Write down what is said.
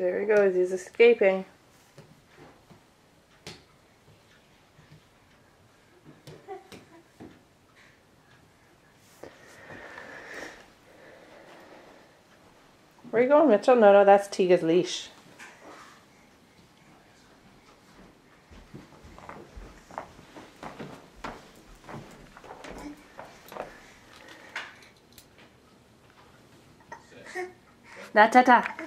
There he goes, he's escaping. Where are you going, Mitchell? No, no, that's Tiga's leash. Da ta ta.